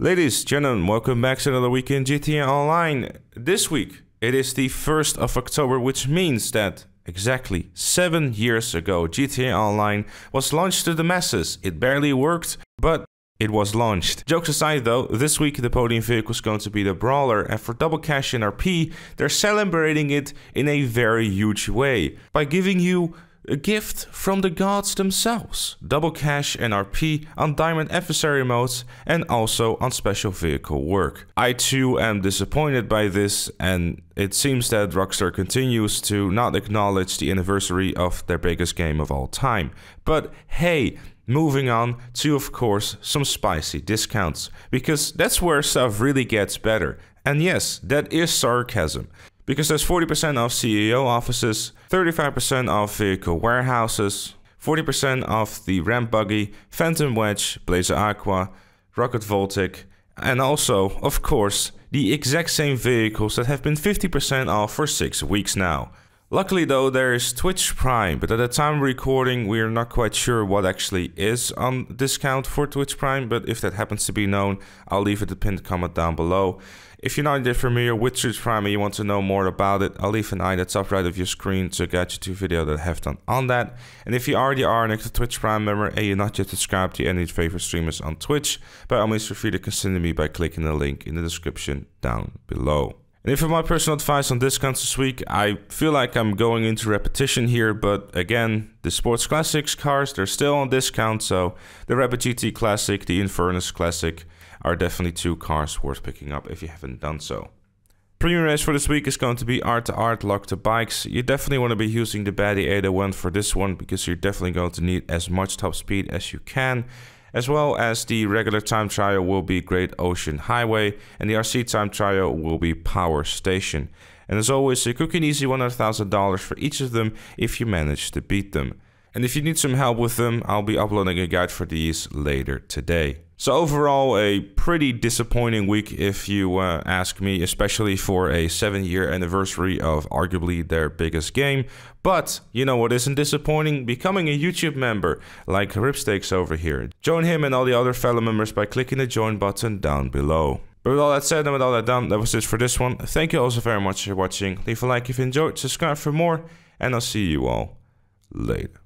Ladies, gentlemen, welcome back to another week in GTA Online. This week, it is the 1st of October, which means that exactly seven years ago, GTA Online was launched to the masses. It barely worked, but it was launched. Jokes aside though, this week the podium vehicle is going to be the Brawler and for Double Cash and RP, they're celebrating it in a very huge way by giving you a gift from the gods themselves. Double cash and RP on diamond adversary modes and also on special vehicle work. I too am disappointed by this and it seems that Rockstar continues to not acknowledge the anniversary of their biggest game of all time. But hey, moving on to of course some spicy discounts because that's where stuff really gets better. And yes, that is sarcasm because there's 40% of CEO offices, 35% of vehicle warehouses, 40% of the ramp buggy, Phantom Wedge, Blazer Aqua, Rocket Voltic, and also, of course, the exact same vehicles that have been 50% off for 6 weeks now. Luckily though, there is Twitch Prime, but at the time of recording, we are not quite sure what actually is on discount for Twitch Prime, but if that happens to be known, I'll leave it a pinned comment down below. If you're not yet familiar with Twitch Prime and you want to know more about it, I'll leave an eye at the top right of your screen to get you to video that I have done on that. And if you already are an active Twitch Prime member and you're not yet subscribed to any favorite streamers on Twitch, by all means feel free to consider me by clicking the link in the description down below. And if for my personal advice on discounts this week, I feel like I'm going into repetition here, but again, the Sports Classics cars, they're still on discount, so the Rapid GT Classic, the Infernus Classic are definitely two cars worth picking up if you haven't done so. Premium race for this week is going to be Art to Art Lock to Bikes. You definitely want to be using the Bati 801 for this one because you're definitely going to need as much top speed as you can as well as the regular time trial will be Great Ocean Highway, and the RC time trial will be Power Station. And as always, a quick and easy $100,000 for each of them if you manage to beat them. And if you need some help with them, I'll be uploading a guide for these later today. So overall, a pretty disappointing week if you uh, ask me, especially for a seven-year anniversary of arguably their biggest game. But you know what isn't disappointing? Becoming a YouTube member, like Ripstakes over here. Join him and all the other fellow members by clicking the join button down below. But with all that said and with all that done, that was it for this one. Thank you also very much for watching. Leave a like if you enjoyed, subscribe for more, and I'll see you all later.